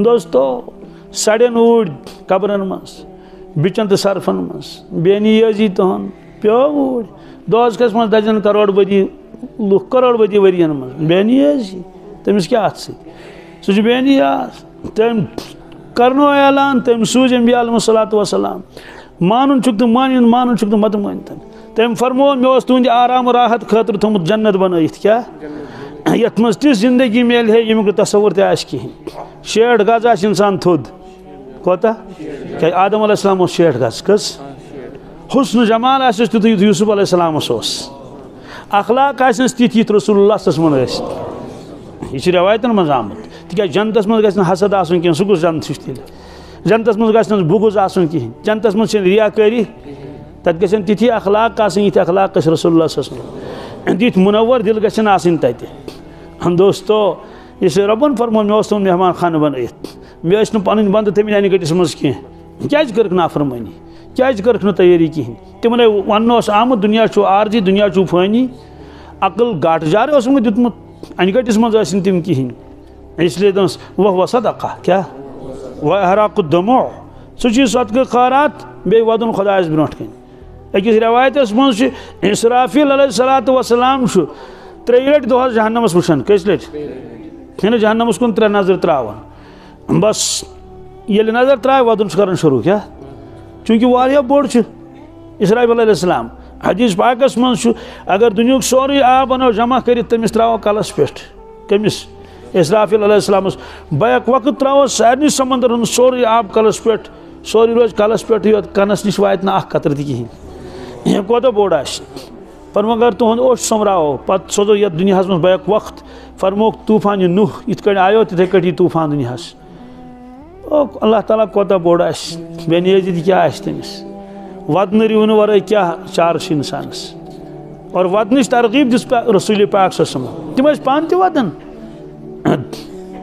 दोस्तों, सड़न ऊड़ कबरन मज बिचन तो सरफन मज बेनियाजी तहन पे ऊड़ दोस कस मज दजन करोड़ बदी लुख करोड़ बदी वरियन मज बेनियाजी तमिस क्या अत सह बेनियाज तम करनो ऐलान तम सूज अम्बिया सलात वसलाम। मानुन चुक तो मानिन, मानुन चुक तो मत मान तम फरमो मे तुंद आराम राहत खतर थोमुत जन्नत बनत क्या? यथ मज ति ज़िंदगी मेल यमुक तस्वुर तह कहें शेठ गज आ इंसान थोद। कोता? क्या आदम अलैहिस्सलाम शेठ गज, कस? हुस्न जमाल आस तुत यूसुफ अलैहिस्सलाम अखलाक आस तिथ यथ रसूलुल्लाह मन यह रवायतन मज आमुत तिक जनतस मज गस हसद आसन कह सह गुस जनत जनतस मज गस बुगुज आसन कहें जनतस मज रियाकारी गन तिथि अखलाक आसन, ये अखलाक रसूल तिथ मुनवर दिल गन आसन दोस्तों, इस रबन फरमो मे मेहमान खान बन मे पन बंद थमित अन गटिस मज कह क्या कर नाफरमानी क्या कर तैयारी कहें तिमन वन आमुत दुनिया आरजी, दुनिया फानी, अकल गाट जार दुतमुत अन गटिस मज तम कहें इसलिए दस वह वह सदका, क्या? वह हराक दमो। सह सदक खारात बे वदन खुदास ब्रो कन अकिस रवायतस मज सलात वसलाम त्रे लट दोहस जहनमस वुचान कस लट ना जहनमस कुन त्रे नज़र त्रावान बस, ये नज़र त्राय वदन कर शुरू, क्या? चूँकि वह बोड़ इसराफिलसलाम हदीस पाकस मज अगर दुनिया सोरे आब बनो, जमा कर तमिस त्राव कलस पे कमिस इसराफिलसलाम बैक वक्त त्रो सारे समंदर सोरे आब कलस पे सोरे रोज कलस पे कनस नश वात ना कतर तहन यह कोत बोड़ आ फरमो अगर तुहद ओश समराओ पत सोजो ये दुनिया मज बैक वक्त फरमोक तूफ़ान यह नुह इत आयो तिथे कट यह तूफ़ान दुनिया अल्लाह ताला कोत बोड़ आ क्या तमिस वदन रिवन वर क्या चार इंसानस और वदन तरगीब दिस रसूल पाक तम पान तदन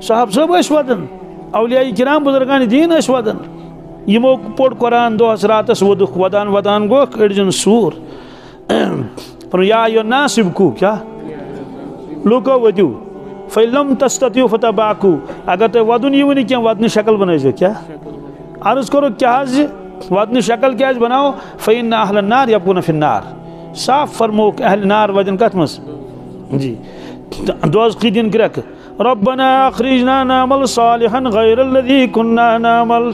साहब सब वदन अलिया किराम बुजुर्गान दीन वदन यमो पोड़ कुरान दोहस रातस वोदुख वदान वदान गोख अड़जन सूर पर या क्या लुको वदू फैलम तस्तु फतः बाकू अगर तुम वदन यू क्या वदन शक्ल बनो क्या अर्ज़ करो क्या वदन शक्ल क्या बनाओ फ़ैन अहल नार यपुन फिन्नार साफ़ फरमोक अहल नार वदन कत मज जी दोज दिन ग्रक रब्बना अखरिजना नामल सालिहन गैरल्लज़ी कुन्ना नामल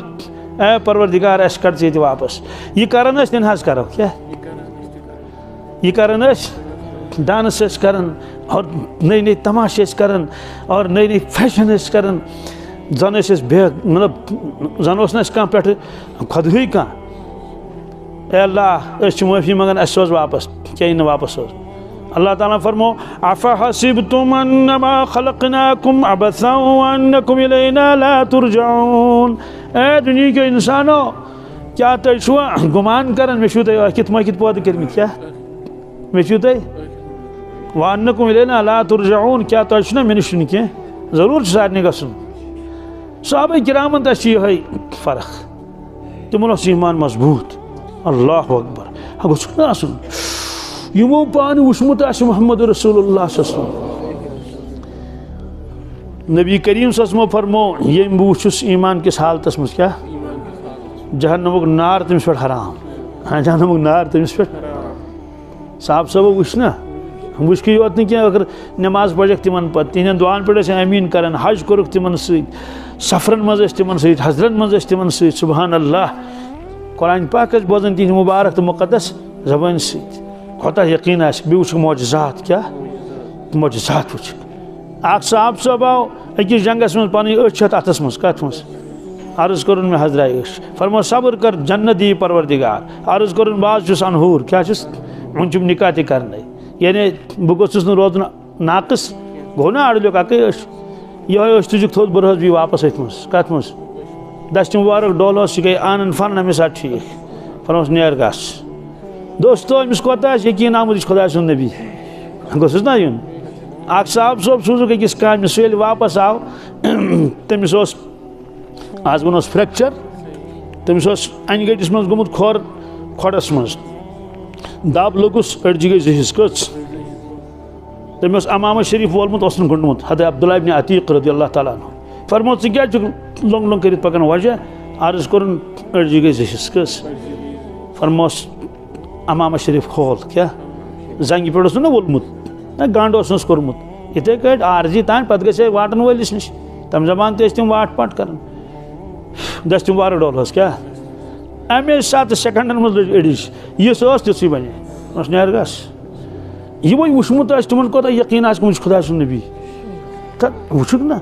ए परवरदिगार अस कर वापस ये करन दिन करो क्या ये करन अस डांस अस करन और नई नई तमाशे अस करन और नई नई फ़ैशन अस करन जन अस बे मतलब जन न कह पे खुदही कह? अल्लाह माफ़ी मंगन अस वापस, क्या वापस सोज अल्लाह ताला फरमो अफ़ा हसिब अन्नमा खलकनाकुम अबसकुम ला तुरजाउन ए दुनिया के इंसानो, क्या तुम गुमान कर मे तुम कित पौध कर क्या? मे वानकुम इलेना ला तुरजाउन क्या तुम मे नश कह ज़रूर सारे गसन साहब किरामन तस ये फ़र्क तिमन ईमान मज़बूत अल्लाह अकबर गोन यमो पान वुचमुत मोहम्मद रसूल नबी करीम ससमो फरमो ये बस ईमान किस हालत मज क्या जहनमुक नार तमिस पे हराम हाँ जहनमुक नार तमिस पे साहब सब वुच ना। वुक योत न अगर नमाज़ पढ़ तिमन पे दुआन पे अमीन कर, हज कोरुक तिमन सफरन मज तिमन हजरन मज तिमन सुबहान अल्लाह कुरान पाक बोजन तिहन मुबारक तो मुकदस जबान सत यकीन आ वुच मोजात क्या? मोजात अख साहब सब आव अकिस जंगस मज पन अत अथस मज कत मज अर्ज़ कर मे हजरा फरमो सब्र कर जन्नत दी परवरदिगार। अर्ज़ कर बाज अनहूर क्या वन चुम निकाह तह कर यानी बह गोस नाकस गो ना अड़लियो अक ये तुजुक थोद बह भी वापस अथ कत मज दस्त मुबारक डोल यह गई आनन फन अमिस ठीक फरमोस नेर गस। दोस्तों अमिस कोत यकीन आमुद खुदा सुन नबी गोस ना यून अख साहब सोब सूजुक अकिस काम सह वापस आव तमिस आज वन फ्रैक्चर। तमिस अन गटिस मज गोमुत खोड़स मज दब लोगुस अड़जि गई जहिस कच तमें अमामा शरीफ वोलमुत गुंडमुत हद अब्दुल्ला अतीक रदी अल्लाह ताला फरमो चे क्या लोंग लोंग कर पकान वजह अर्ज़ कोर गई जशिस कस फरमोस अमामा शरीफ खोल क्या जंग पे ना वोलमुत ना गंड कोर्मुत इथे कट तान पे गे वाटन वलिस नश तम जमान तम वाट पाट कर दस तम वार डोल क्या अमे सात सेकंडन यह ती बने नेर गस यह वो वुचमुत तिमन कोत यकीन आज खुदा नबी वुचुक ना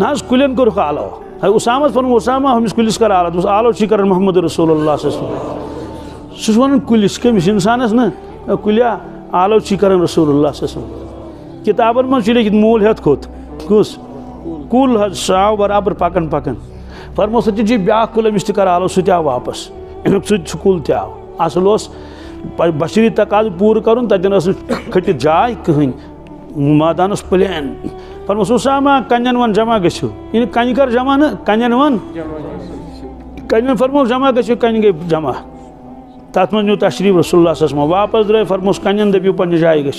ना कुलन कोरुख आलो उसामत फन उसामा हमिस कुलिस कर आलो आलो कर मोहम्मद रसूल सह कुलिस कमिस इंसानस ना कुलिया आलो कर रसूल किताबन मूल हेत खोत कुस कुल हज साव बराबर पकन पकन फरमो सचिन ब्या कुल कर आलो सह वापस। अमुक सह कुल तव असल बशरी तकाज पूर कर खट जाय कहें। मैदानस प्लेन। पर उसामा कन वन जमा गो कन कर जमा न कन वन? कन फरमो जमा गो कन गई जमा। तथ मज न्यू तशरीफ़ रसुल्ला वापस द्रे फरमोस कन दपू पे जाए गो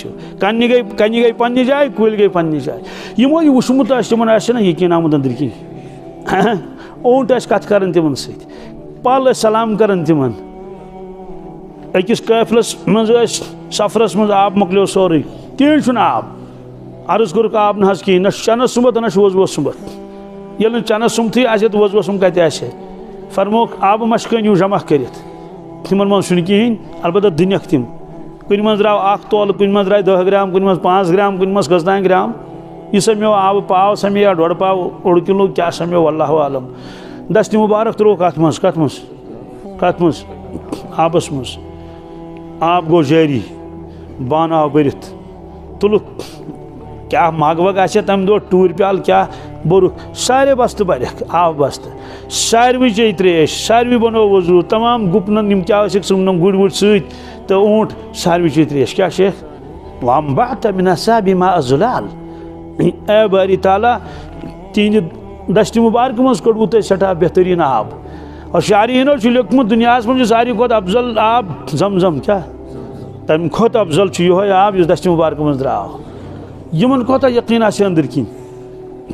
कन कन गई पे जाए, कुल गई पे जाए। यमो यह वुचमुत तिमन ना यकीन आमुत अंदर कह ओट कत कर तिमन सल सलाम कर तिमन अकिस काफिलस मज सफरस मज आब मकलो सोरे तेल आब अर्ज़ कोर आब नज कहें न चनस सुमत न वज वस सुमत ये चनस सुमथी आसे तो वज वसुम कत आसे फरमोक आब मशकन जमा कर तिमन मन कहें अलबत् दुनिया तम कुन मज द्राव अख तोल कुन मज द्राय दह ग्राम कुन मज पाँच ग्राम कुन मज गजदान ग्राम यह समेव आब पाव समे या डोड़ पाव ओड़ किलो क्या समेव अल्लाह आलम। दस्त मुबारक त्रो कत मज कत मज कत मज आबस मज आब गो जारी बान आव भरत तुल क्या मग वग तम दो, टूर प्याल क्या बोरुख सारे बस्त बरख आव बस्त। सारवी चे त्रेश सारवी बनो वज़ू, तमाम गुपन क्या सुन गुड़ गुड़ सत तो ऊँट, सारवी चे त्रेश क्या शेख वम्बा तमिनसा बिमा अजुलाल। ए बारी ताला तिहद दस्त मुबारक मज कड़ू तुम सठा बेहतरीन आब। और शारीनो लिखमुत दुनिया मज सारे खुद अफजल आब जम जम क्या? तम खुद अफजल यह आब इस दस्त मुबारक मज द्राव यमन कोता यकीन अंदर कह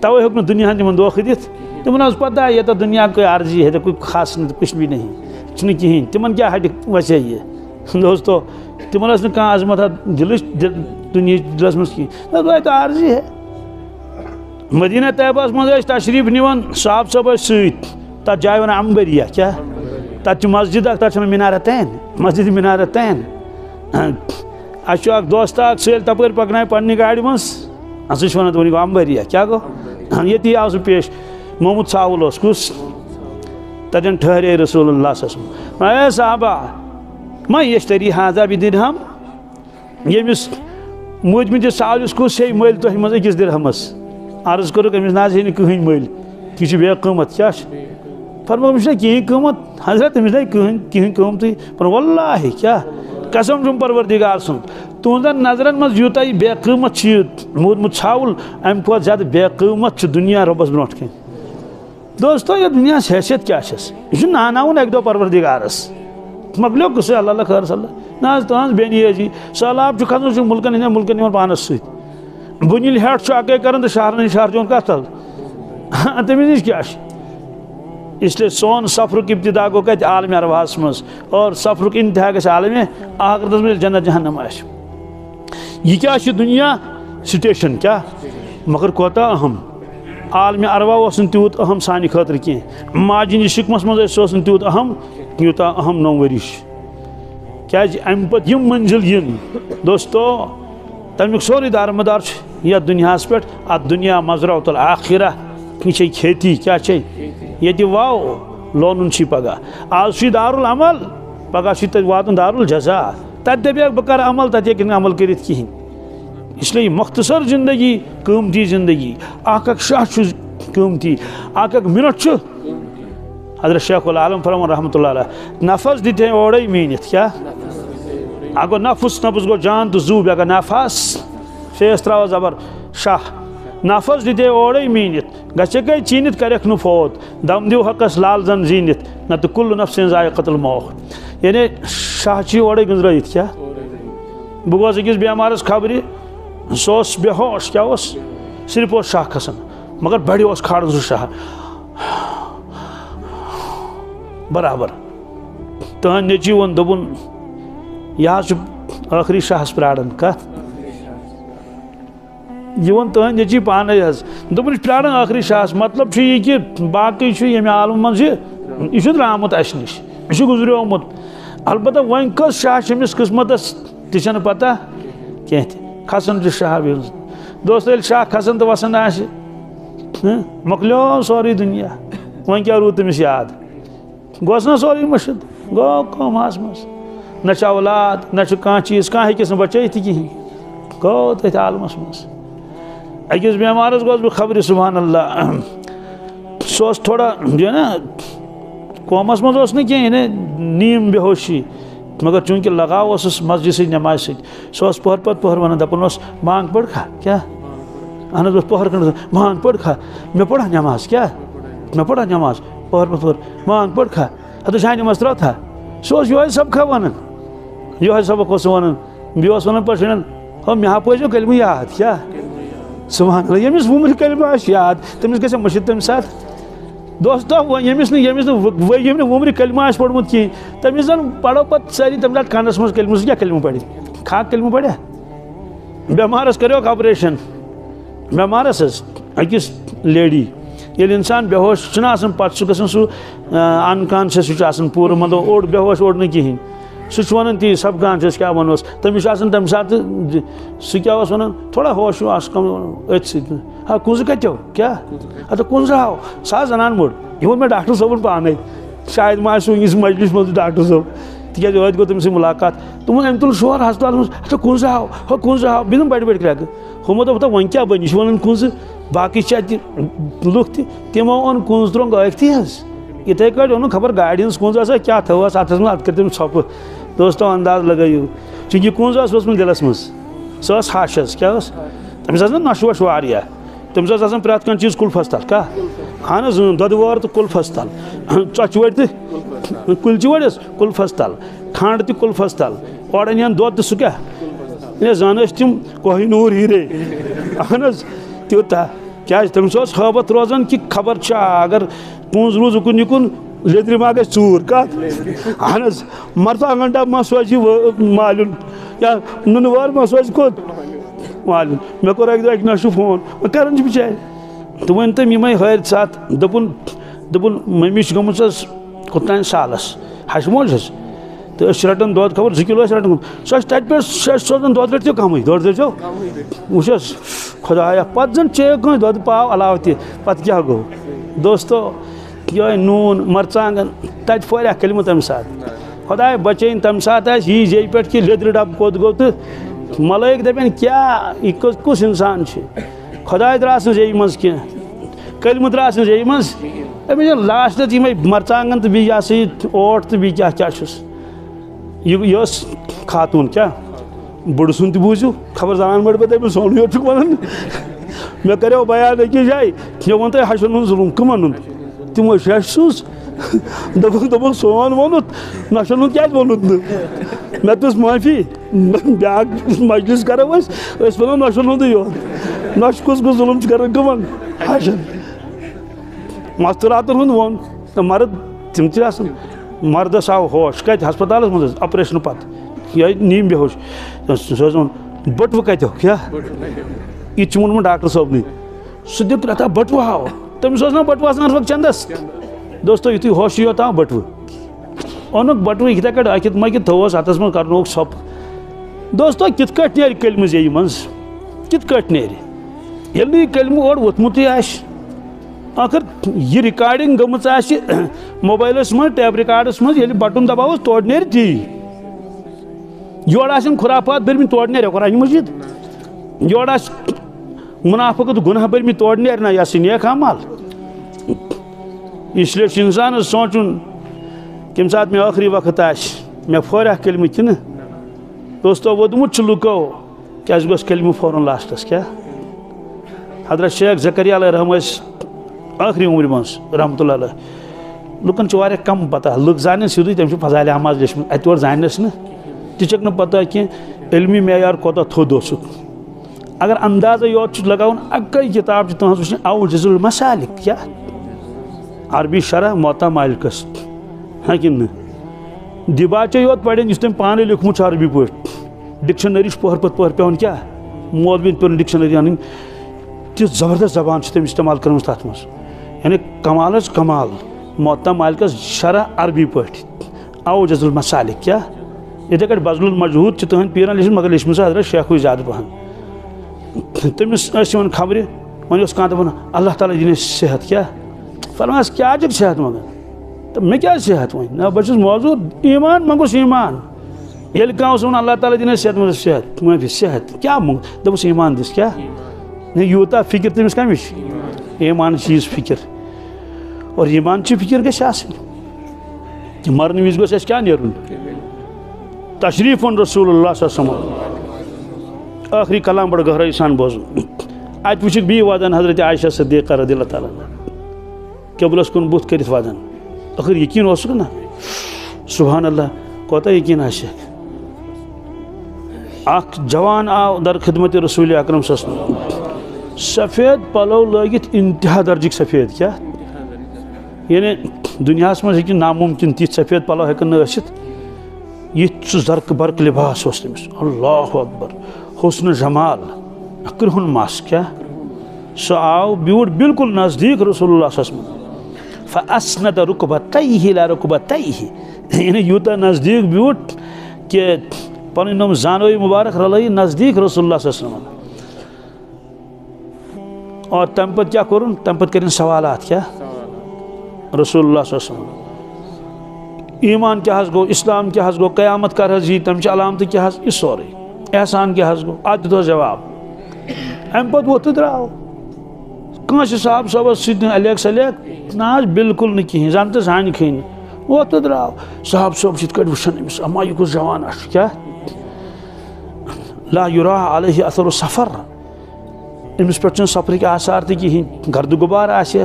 तवे हेक दुनिया तिम धोख दित तिमन पता ये तो दुनिया कोई आर्जी है तो कोई खास कुछ भी नहीं। कहें तिमन क्या हट वैसे ये दोस्तों, तिमन कह अजमत दिल दुनिया दिलस मज कहें आर्जी है। मदीना तैबास मज तशरीफ़ निवन साहब सब सत जाए वन अम्बरिया क्या तत मस्जिद तथा मीनारतैन मस्जिद मीनारतैन अच्छा दोस्त तप पकन पे गाड़ मह सह वन वन अम्बरिया क्या गो ये आव सह पेश मोहम्मद सावुल कुस तथन ठहरे रसूल ए साहबा मा यशतरी हाजा भी दिरहम यमिस मूदमित सावलिस कुस मल तुह मज दिरहमस अर्ज़ कोरुक अमिस ना हे कहें मल यह बे कीमत क्या फरमा कहें कीमत हज़रत अमिस कहें कहें कीमत वल्ला क्या कसम जुम परवरदिगार सुन तुहन नजरन मज यूत बेकमत मूदमुत छावल अम खुद ज़्यादा बेकमत दुनिया रबस ब्रो कह दोस्तों ये दुनिया हैसियत क्या यह नानावन अक परवरदिगारस मकलो कुछ अल्लाह खैर सल ना तुहन बेनियाजी सैलाब खसन मुल्कन हंद मुल्कन पानस सत बुनिल हेठ अके कर तो शहर शहर चोन कत तमिस नश क्या इसलिए सोन सफ़र इब्तदा गो कत आलम अरवास मज और सफ़र इंतहा ग आलम आखरत में जन्नत जहनम यह क्या दुनिया स्टेशन क्या मगर कोता अहम आलम अरवा तूत अहम सान खतर कह माजिन शिकमस मज तूत अहम यूत अहम नौ वरिश क्या अम पे यम मंजिल इन दोस्तों तमिक सोरे दारमदार यथ दुनिया पे अत दुनिया मजरतुल आखिरा यह खेती क्या ये वाव लोन पगह आज दारुल अमल पगह वातन दारुल जजा। तत दपे बह कर अमल तत अमल कर कहें इसलिए मख्तसर ज़िंदगी कमती ज़िंदगी। अख शाह कमती अख मिनट हज़रत शेख आलम फरमान रहमत नफस दिते ओड़े मीनित क्या? अगो नफुस नफुस गो जान तो जूब अगर नफस। फेस त्रा जबर शाह नफस दिते ओड़े मीनित गचे गई चीनित करख नु फोत दम दिव हकस लाल जन जीनित न तो कुल नफ्स जाय कतल मोख यानी शाह ओड़े गुजरित क्या बह गोस अकिस बेमारस खबरी सोस बेहोश क्या सिर्फ़ शाह खसान मगर बड़े उस खाड़ सह शाह बराबर तहन नेची वो दोपन यह आखिरी शाहस प्राड़न कत यह तहन नेची पान दोपन प्राड़न आखिरी शाहस मतलब यह कि बाकी ये आलम मज यह द्रामुत अस नश यह गुजरियोमुत अलबत् वन कस शाह अमिस किस्मत तह पता कह खसन शाह दोस्त ये शाह खसन तो वसन आ मकलो सोरी दुनिया वो क्या रूद तमिस याद गोस ना सोरी मशद गो कमास मस न औलाद न कह चीज़ कह हेकिस बचे कहें गो तथ आलमस मस अकिस बेमारस गोस बह खबर सुबहान अल्लाह सो थोड़ा, जो है ना, कौमस मज कहें नीम बेहोशी। मगर चूँकि लगाव मस्जिद नमाज़ सह पहर पत पहर वन दपान मांग पढ़ खा, क्या? अहन पहर कर मांग पढ़ खा। मे पढ़ा नमाज़, क्या? मे पढ़ा नमाज़, पहर पत पहर, मांग पढ़ खा। हत शान मज त्रो था। सह यो सबका वन यो सबक वन बस वन पे हो मे पो कलम याद क्या? सुबह यमिस वुमर कलम याद तमिस ग मशिद तम साथ दोस्तों यमिस यमिस यम वुमर कलम आ पोड़मुत कहें तमिस जन पढ़ो पे सारी तम लाट कानस मज कलम क्या कलम पढ़ खाक कलम पढ़ा बेमारस करो ऑपरेशन बेमारस अकिस लेडी ये इंसान बेहोश पे सह गसान सह अनकॉन्शियस सह पूर मतलब ओड बेहोश ओड न कहें सह वन ती सब कॉन्शियस क्या वनोस तमिस तम सात सह क्या वन थोड़ा होश कम अथ हाँ कुंज कत क्या? अत कुंज हाव सह जनान मोड़। यह मे डॉक्टर सोबन पान शायद मा इस मजलिस मज डॉक्टर सोब तिज अत गो तम मुलाकात। तुम अम तुल शोर हस्पताल मज कुंज हाव हो, कुंज हाव बिदम बड़ बड़ क्रैक हमो दोप वन क्या बन। यह वन कुंज। बाकी लुक तमो ओन कुंज त्रोंग अथी इथे कट ओन खबर गाड़ी हज क्या थवस अथस मज अत कर छप दोस्तों, अंदाज लगाइयो। चूँकि कुंज वोसमुत दिलस मज सह हाश क्या तमिस नश वश वारिया तमिस प्रत कह चीज़ कुल्फस तल क्या? अहन दद वार तो कुल्फस तल चच वड़ तो कुलचि कुल्फस तल खंड तो कुल्फस तल और अन दो सह क्या? जन तम कोहिनूर हीरे अहन त्यूता क्या तमिस हबत रोजान कि खबर अगर पुंज रूज उकुन युकुन लेद्र मा ग चूर कत अहन डब मा सोच मालून या नुन वार मा सोच कोत मे कोर अक नशु फ़ोन वह कर बिचार तो वन तम यम हर सात दोपुन दोपुन मम्मी गम कोतान सालस हशमोज तो रटान दौद खबर जो किलो रटान तत पे सोजान दौद रटो कम दौड़ दो वुस खुदाया पत जन चे कह दौद पाव अलाव तत क्या गो दोस्तों ये नून मरचांगन तत फर कलम तम सात खुदाय बचन तम सात यी जे पे कि लेद्र डब कोत गो तो मलक दपन क्या यह कुस इंसान खुदाय द्रास जे मज कह कलम द्रास जे मज लास्ट ये मरचांगन तो बी ओट तो क्या क्या यह खातून क्या बुड़ सुन तूजू खबर जान बड़ पे सोन योट वन मे करो बयान अकिस जाए मे वो तुम हशन जुलूम कमन हूँ तमो शश सूस दोपक दोपक सोन वोनुत नशन क्या वोनुत मे तुस माफ़ी ब्या मजलिस करो वो नशन हूँ यो नश कुस कुस जुलूम कर कमन हशन मस्तरातन हूँ वोन मर्द तम मर्दस आव होश कत हस्पताल मज ऑपरेशन पत यह नीम बेहोश सह बटव कत क्या यह वोनम डॉक्टर सबन सह दित रथा बटव हाव तमिस ना बटव आसान चंदस। दोस्तों युथ होश योत आव बटव ओनुक बटव इथे कट अकित मकित थोस हथस मज कर सप दोस्तों कित नीर कलम जे मज कित नीर ये कलम ओर वोतमुत आखिर यह रिकॉर्डिंग गम मोबाइल मज टैप रिकॉर्डस मज बटन दबाव तोड़ नेर ती योर खुराफात भरम तोड़ नेर कुरान मजिद योर मुनाफत गुनाह भरम तोड़ ना यह नेक अमल इसलिए इंसान सोचुन कम सात मे आखिरी वक्त आ मे फोर कलम कि दोस्तों वोदमुत लुको क्या गोस कलम फोरन लास्टस क्या हज़रत शेख जकरिया रहम आखिरी उम्र मज रहमत लुकन कम पता लुक जान सीधे तम फजाल अहमद लेचम अत जानस न तक पता कह इलमी मैार कोत थोद अगर अंदाज़ा योत लगान अकै किताब तुम वो अव जजुल मसालिक, क्या? अरबी शरह मोता मालिकस। हाँ कि दिबाचे योत पड़न तम पाने लिखमुत अरबी पे डिक्शनरी पहर पत पहर पे क्या? मोलबिन पे डिक्शनरी अन ति ज़बरदस्त जबान तम इस्तेमाल कर यानी कमाल कमाल मोता मालिकस शरह अरबी पे अव जजुल मसालिक, क्या? इथे कट बजल मजहूद तुहद पीरन लिखित मगर लिखम हज़रत शेखु ज़्यादा पहन तमिस खबर वन कह अल्लाह ताला दिन सेहत क्या फरमास क्या सेहत मगर तो मे क्या सेहत वन ना बहुत मौजूद ईमान मंगुस ईमान ये कह अल्लाह ताला दिन सेहत मगर सेहत माफ़ी सेहत क्या मंग दस ईमान दिस क्या नहीं यूता फ़िक्र तमिस कमिश ईमान चीज़ फ़िक्र और ईमान फ़िक्र गि मरने विज गस क्या नेरुन तशरीफ़ रसूल आखिरी कलाम बड़ गहराई सान बोज अत वुक बी वादान हज़रत आयशा सदीक रदिल्ला ताला कबलस कुन कर वादान? आखिर यकीन उस ना सुबहान अल्लाह कोता यकीन अख जवान आव दर खिदमत रसूल अक्रम सफ़ेद पलो लगित इंतहा दर्जिक सफ़ेद, क्या? यानी दुनिया मज नामुमकिन तिथ सफ़ेद पलो हेकन ये जर्क बर्क लिबास तमिस अल्लाह अकबर। हुसन जमाल कृहन मस क्या? सह आव ब्यूट बिल्कुल नज़दीक रसोल्ला फसनत रुकबत ला रुकबत यानी यूता नज़दीक ब्यूट कि पन नम जानो मुबारक रल नज़दीक रसोल्ला और तम पे क्या कोर? तम पे कर सवाल क्या? रसोल्ला ईमान क्या गो इस्लाम क्या गो क़यामत कर यी अलामत क्या सोरे एहसान क्या गो अत दित जवाब। अम पे वो द्राव कंस साहब सबस सलेक सलेक ना बिल्कुल न कहें जन तो जान खी वो तो द्राव साहब सब वुन अमिस अमा यह जवान क्या? ला युरा अलह असर सफ़र। अमिस पे सफ़र आसार तहें गर्द गुबार आस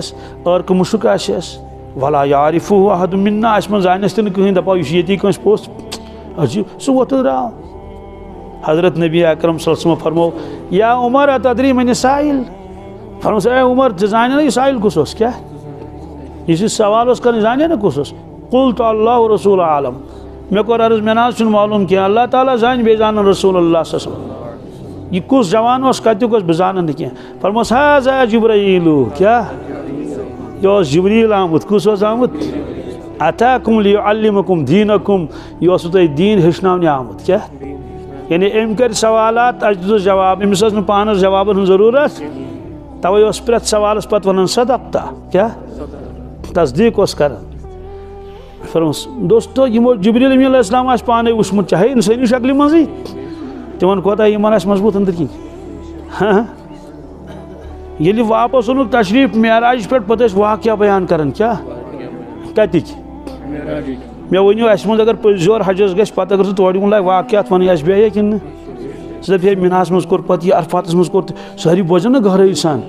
अर्क मुशक आस वला यारिफू अहद मिन्ना अस मन तो कहें दपा ये पोस सह वो द्राव हज़रत नबी अक्रम सलम फरमो या उमर तदरी मन साइल? फरमो ए उमर जान ना यह साइल कुस क्या यह सवाल कर जान ना कुस कुल तो अल्लाह रसूल आलम। मे कोर अर्ज़ मे ना मालूम कह अल्लाह ताला जान बे जान रसूल यह कुस जवान उस कत बह जान कह फरमोस हाजा जब्राइलू, क्या? यह जबरील आमुत कुस आमुत अताकुम लियअल्लिमकुम दीनकुम। यह तुम दीन हेचन आमुत क्या? यानी अम कर सवाल अस जवाब अमिस पान जवाब ज़रूरत? तवे प्रेत सवाल पे वन सदकता, क्या? तस्दीक कर। दोस्तों यमो जबरील अमीम पाने वुचमुत चाहे इंसानी शक्ल मजी तिमन कोता ईमान मज़बूत अंदर की। हाँ? ये वापस ओन तशरीफ़ महराज पे पे वाक़ बयान कर क्या? कतिक मे वो मज अगर पजोर हजस ग पे अगर तोड़ लाग वाक़ वन अस बे कि सह बे मिनास मज कोर पे अरफात मज कोर सारी बोजन ना गहराई सान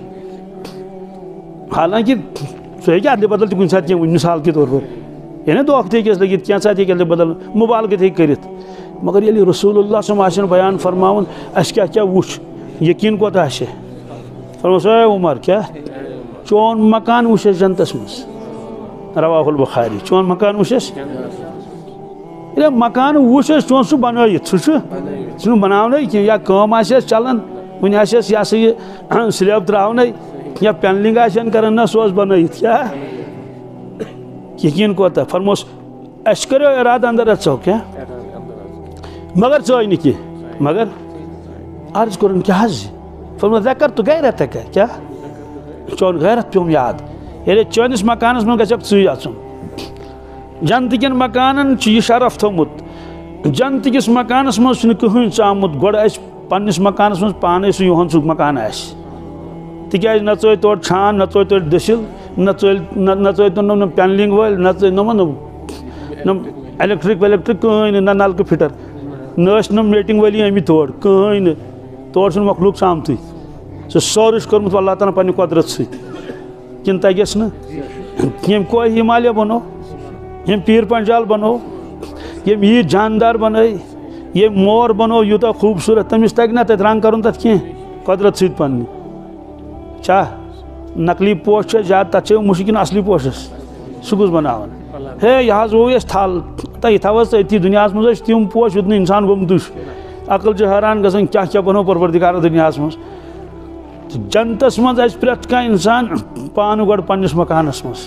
हालाँकि सह हे अदल बदल कुछ सात मिसाल के तौर पर यानी दोख तस लगित क्या सात हे बदल मुबालगत हे कर मगर ये रसूल बयान फरमावन अस क्या क्या वुच यकीन कोत फरमस उमर क्या चोन मकान वुस जनतस मज रवाहुल बुखारी। चोन मकान वुस मकान वुस चोन सह सह बनावन कह या कम चलान वन यह यह स्लेब त्रावन या पेनलिंग आन ना सह बन क्या यकीन कोता फरमोस अस करो इराद अंदर चो क्या? मगर चो कह मगर अर्ज़ कोर क्या फरमा जकर तो गैरत क्या? चौन गैरत पे याद? ये चौनिस मकानस में चुई अचुन जन्त किन मकानन यह शरफ थोमुत जन्त किस मकानस मज कहें आमुत गोड़ पन्निस मकानस मज पाने सह युहन मकान आस तिज न चो तोड़ छान न चो तोड़ दसिल न चल न चो तो न पेनलिंग वल न नम न इलेक्ट्रिक वेलेक्ट्रिक कहें न नलक फिटर न मेटिंग वली अमित तोड़ कहें तोड़ मखलूक सामत सह सोर कर्मुत अल्लाह ताला पे कुदरत सिन तगस नम कोह हिमालय बनो, यम पीर पंजाल बनो, यम ईद जानदार बन ये मोर बनो, यूत खूबसूरत। तमिस तग ना तत रंग कर तथ कह कदरत क्या नकली पोश ज़्यादा तथ मुश्किन असली पोशस सह कुस बनावन। हे यह वो थल तो दुनिया मज तम पोश युत इंसान गोम दुश। अकल हैरान गसान क्या क्या बनो, परवरदिगार दुनिया मज जनतस मज प्रेत पान गो पन्नस मकानस मज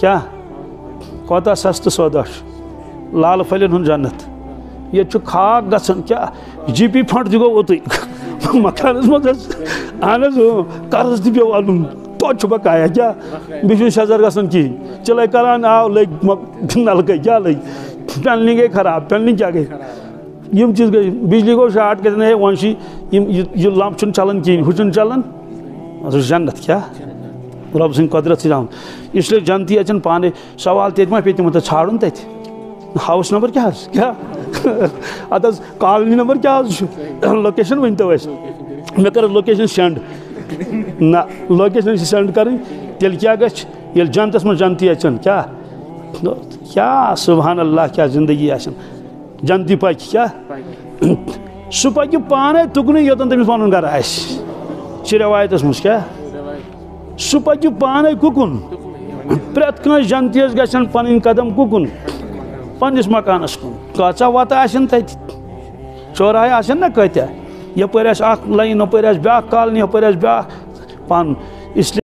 क्या? कौत सस्त सौदा लाल फलन हूँ जन्नत। ये खाक गसन। क्या? जी पी फंड तक गो ओत मकान मज अहन कर्ज पे अन तो बकाया। क्या? बह शजर गसन कहें चिल करान आव लग नलक क्या लग पेनलिंग गई खराब। पेनलिंग क्या गई? यम चीज़ गई। बिजली गो शार्ट कहते वन यह लंप चलन कहें हु चलन। जन्नत क्या रब सद कदरत सद इसलिए जनती अचन पाने सवाल ते पे तिम छाड़ तथ हाउस नंबर क्या क्या अत कॉलोनी नंबर क्या लोकेशन वन तो मे कर लोकेशन सेंड ना लोकेशन सेंड कर तेल क्या गल जनतस मज जनती अचन क्या क्या सुबहान अल्लाह क्या ज़िंदगी आन जनती पक क्या सह पक पाने तुकन योतन तमिस पन गर आ रवायत मज क्या सह पक पान कुकुन प्रेत कह जनतीस गन पन कदम कुकुन पन्नस मकानस कुन कचा वत आन आन ना कत्या यप लाइन अपर बा कॉलोनी अपर बा पान इसलिए